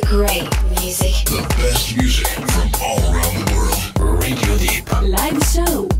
the great music. The best music from all around the world. Radio Deep. Live show.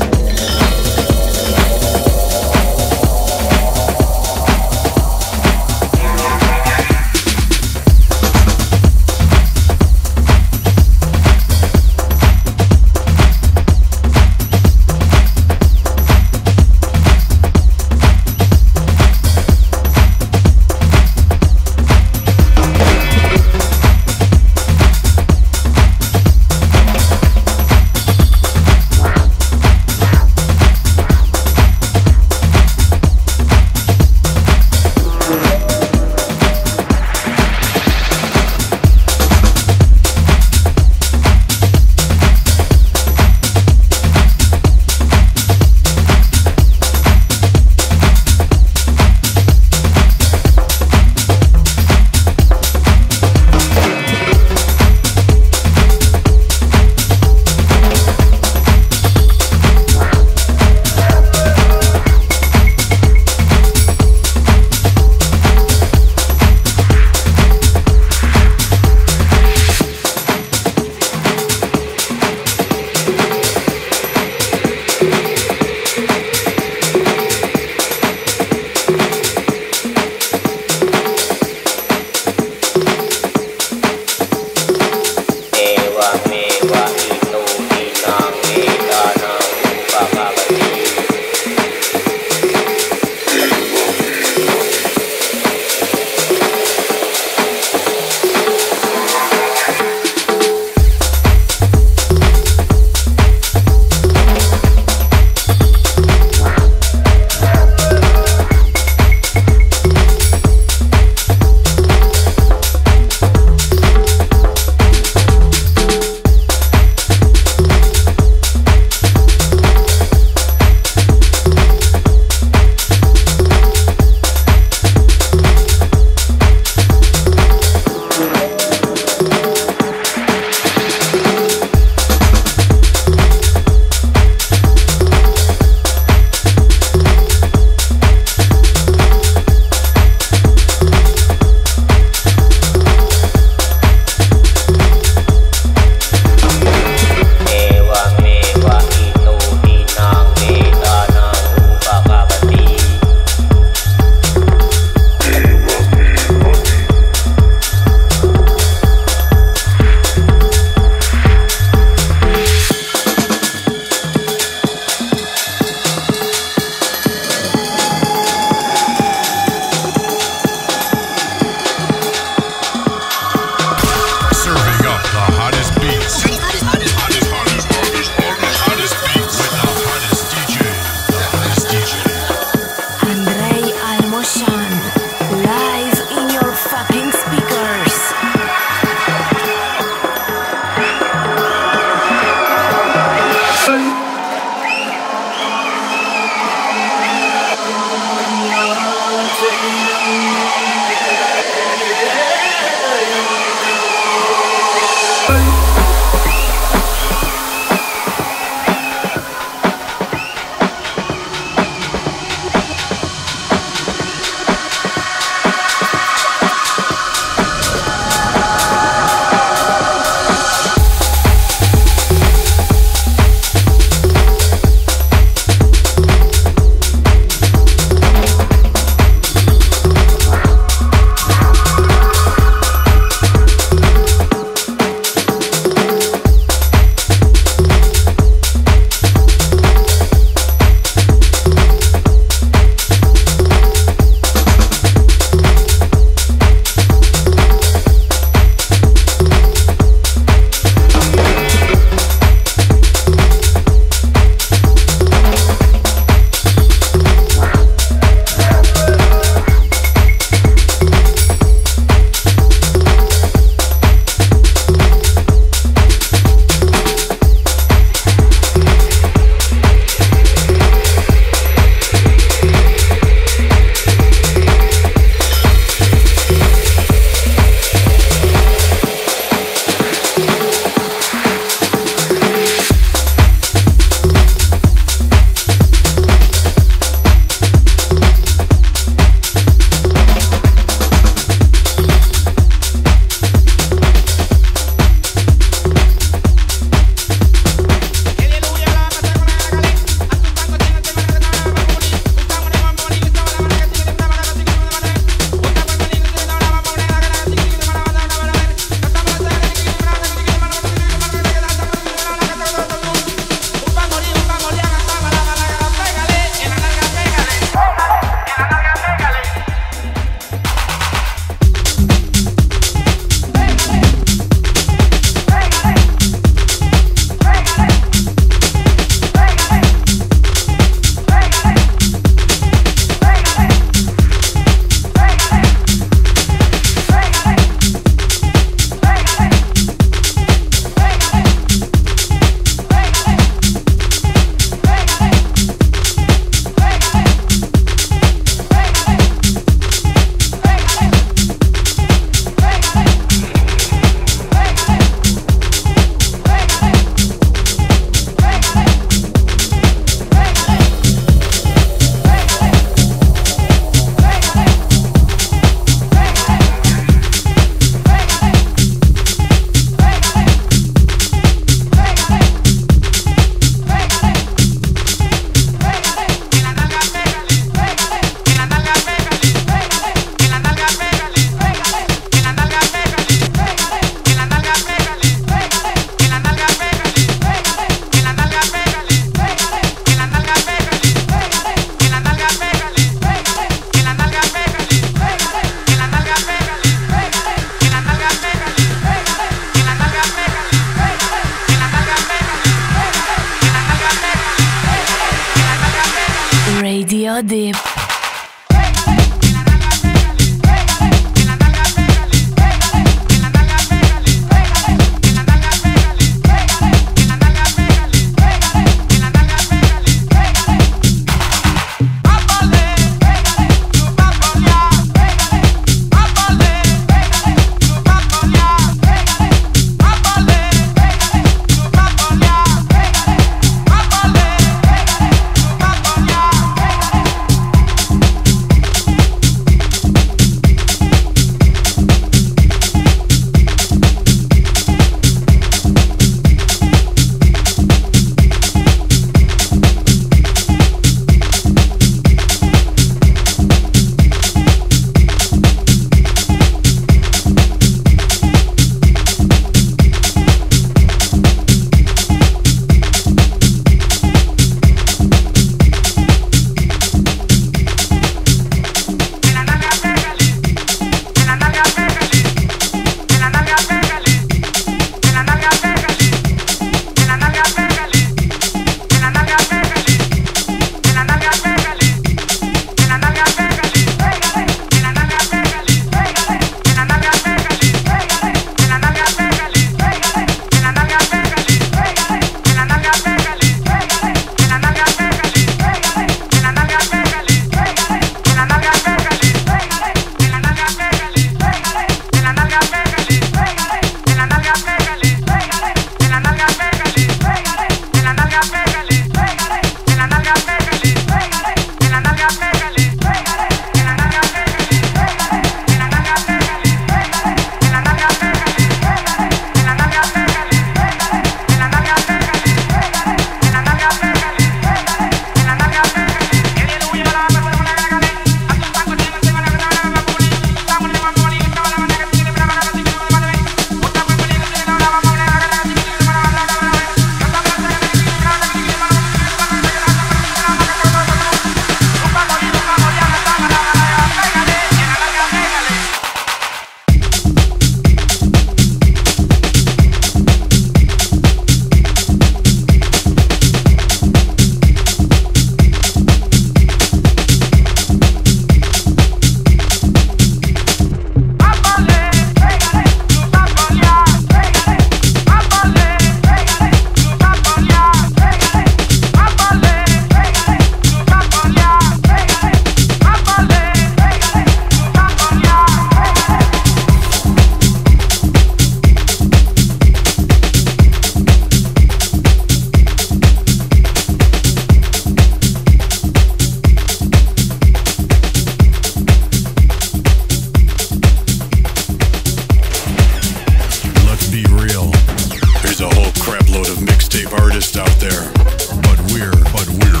there, but we're, but we're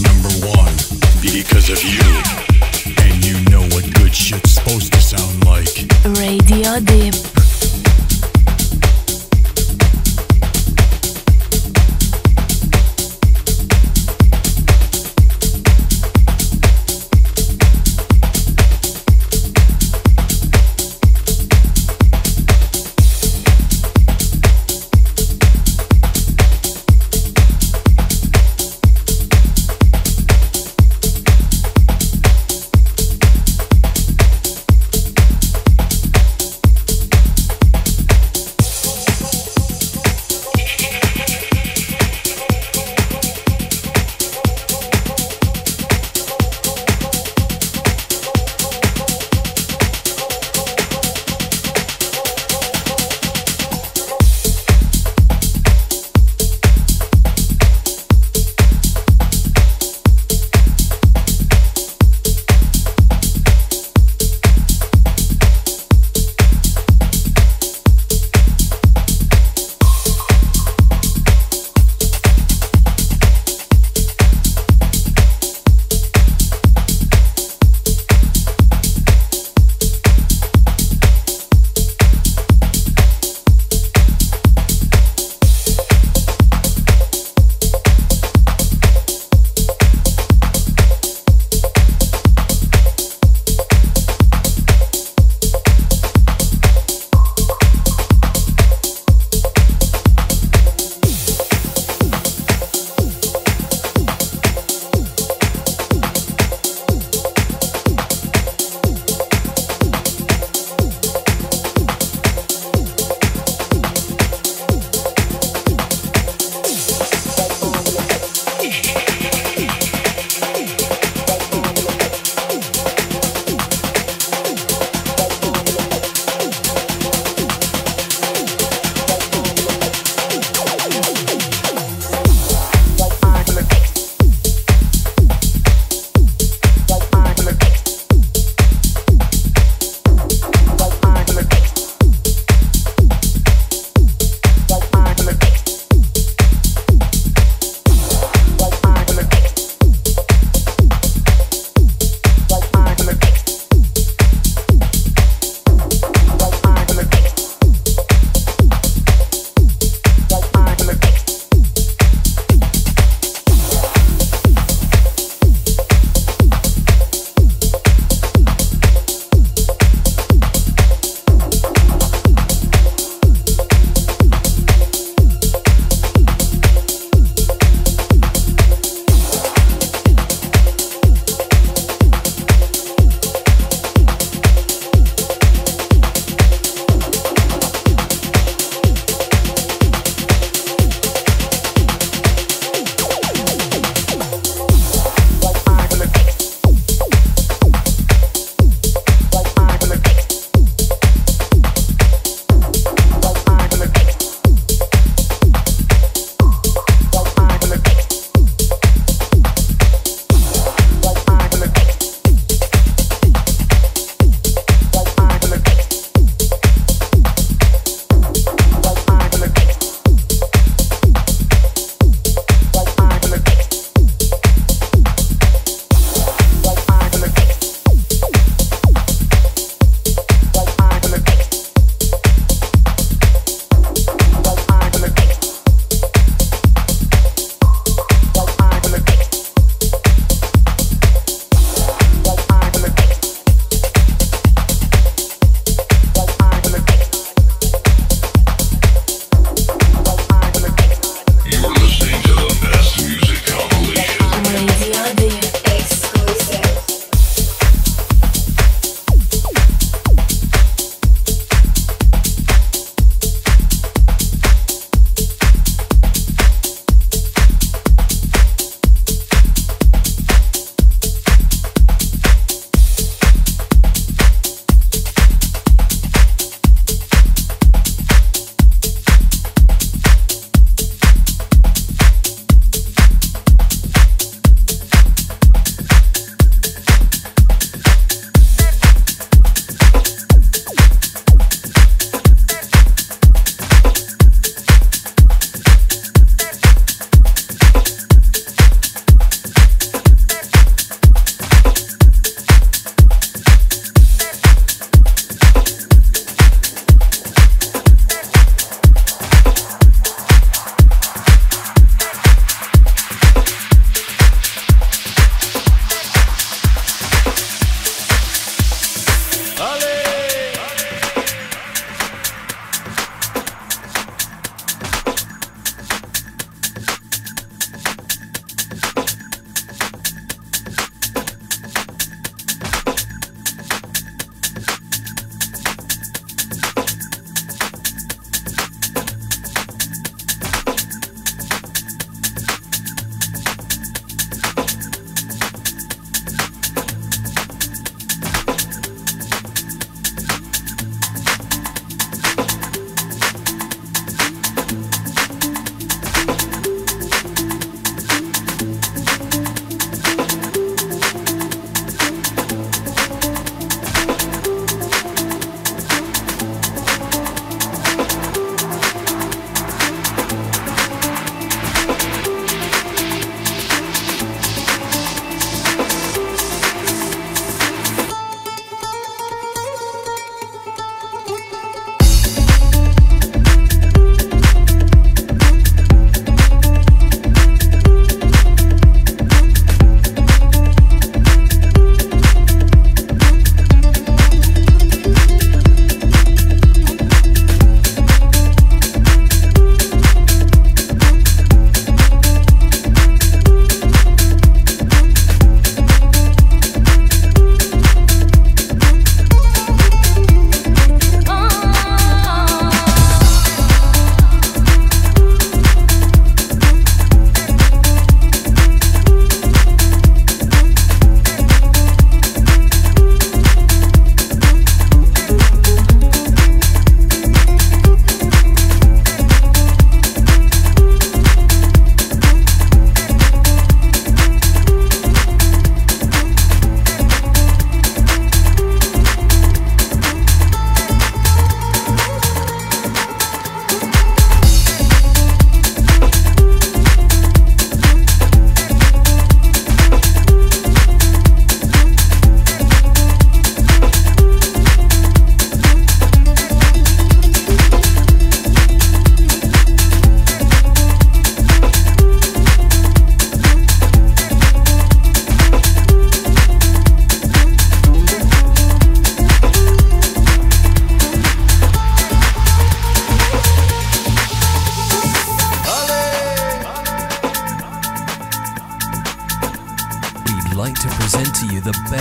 number one because of you.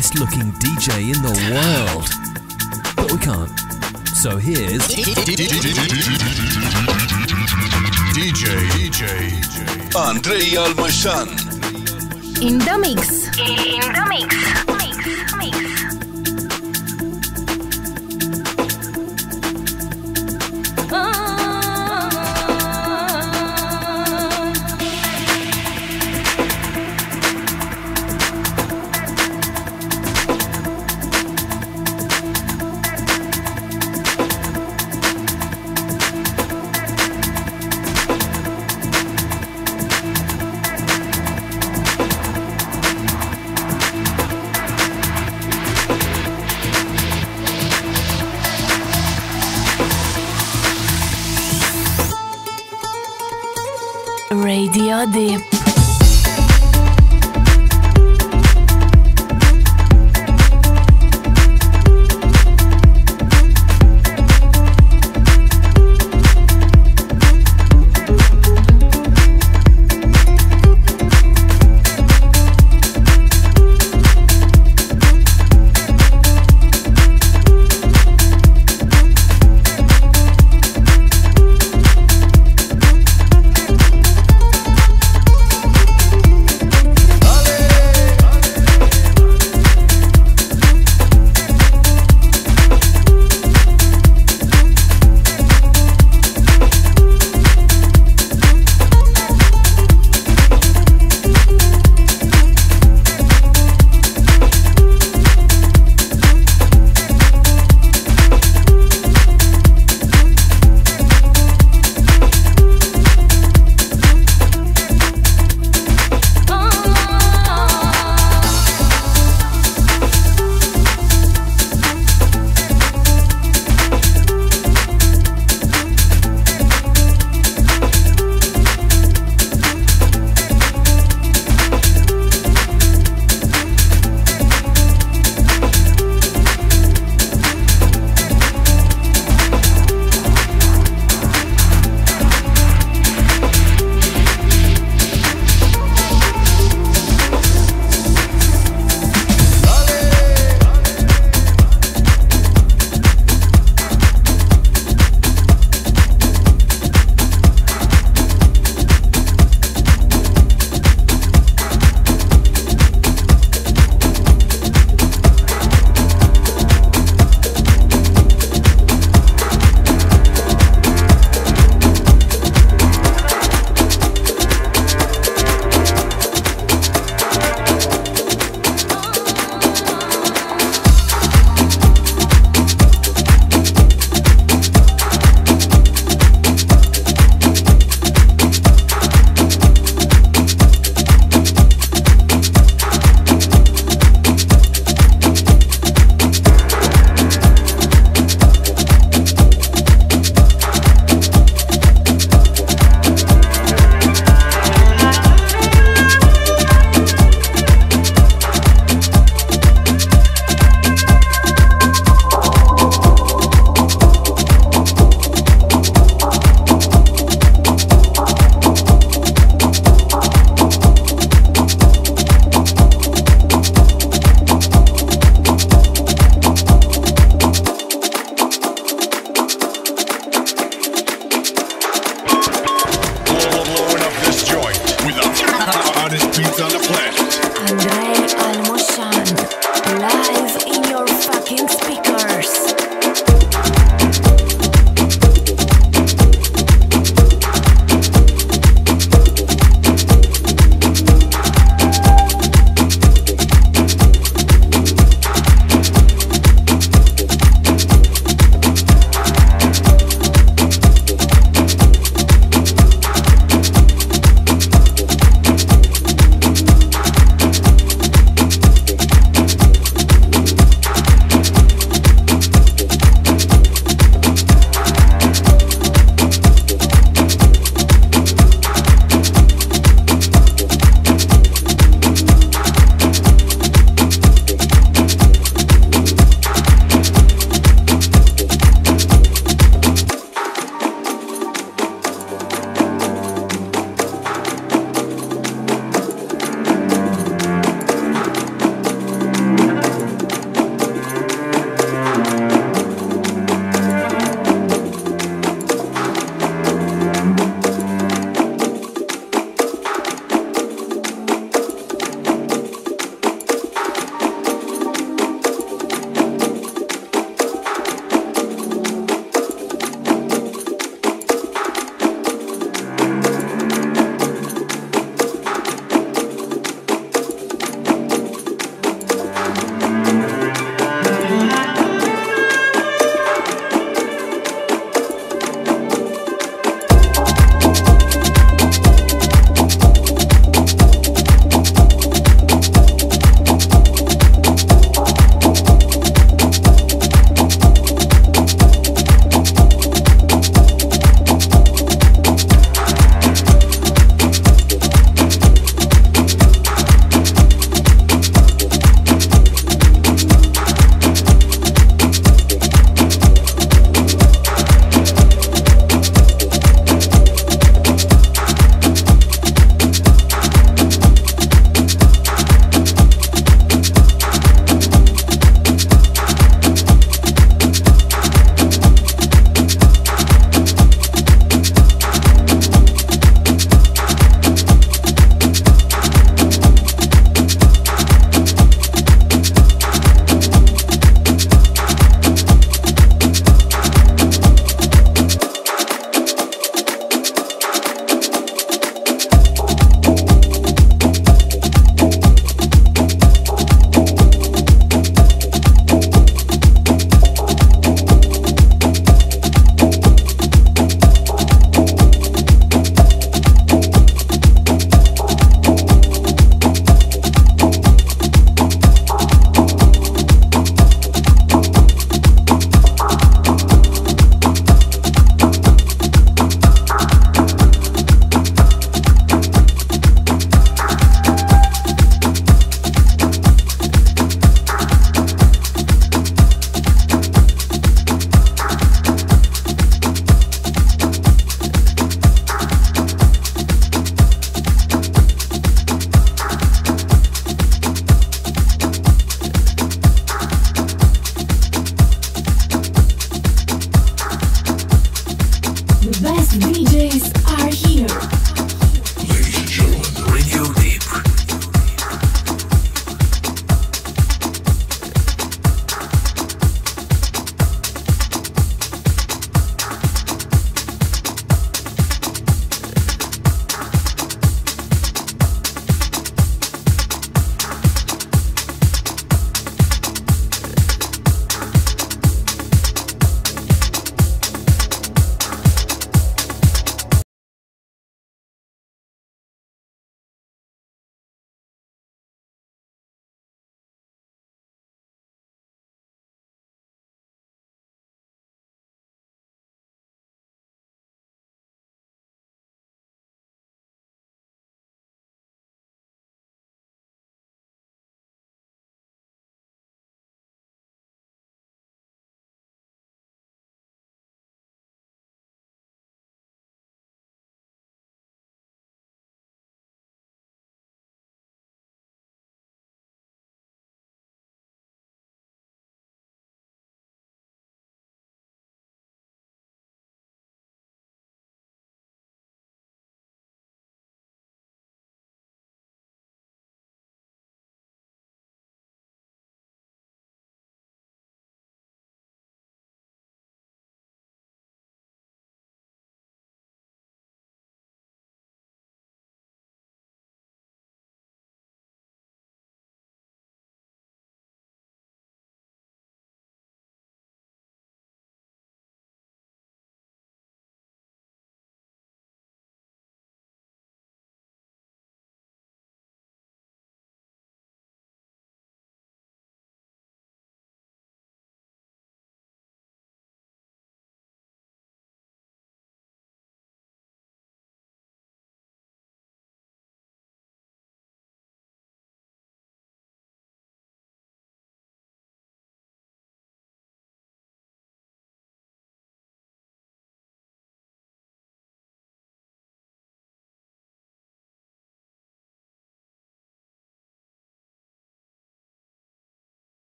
Best looking DJ in the world. But we can't. So here's DJ DJ Andrei Almașan In the mix. In the mix. Mix.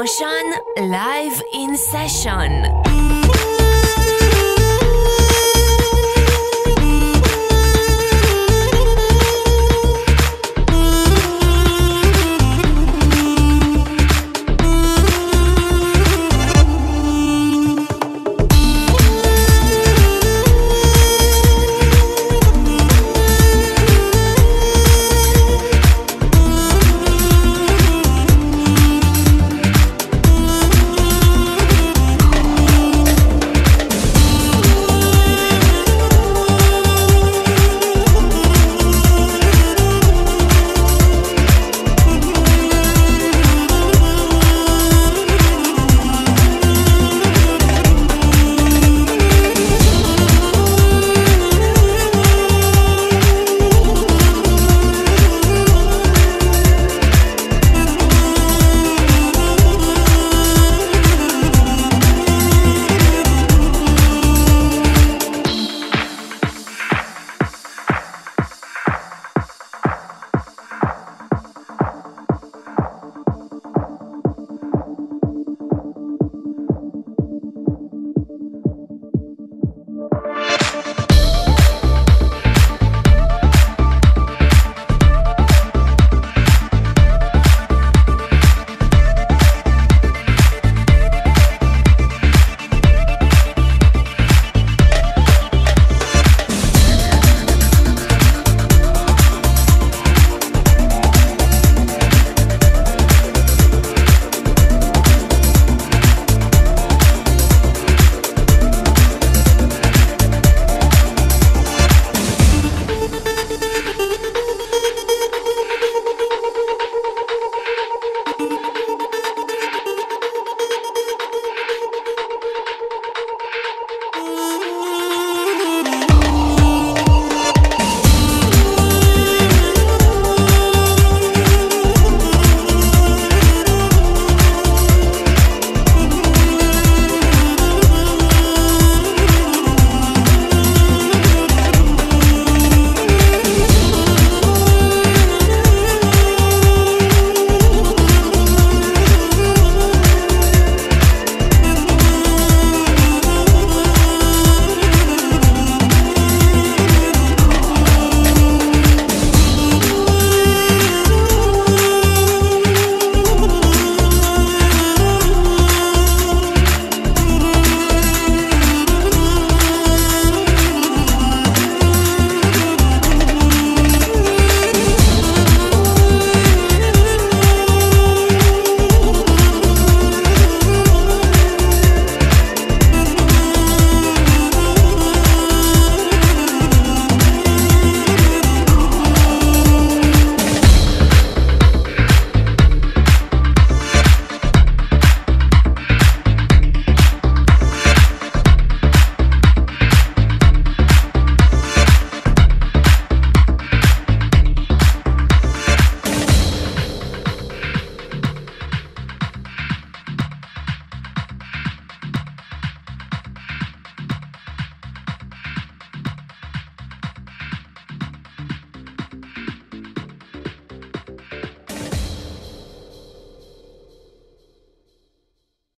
Motion live in session.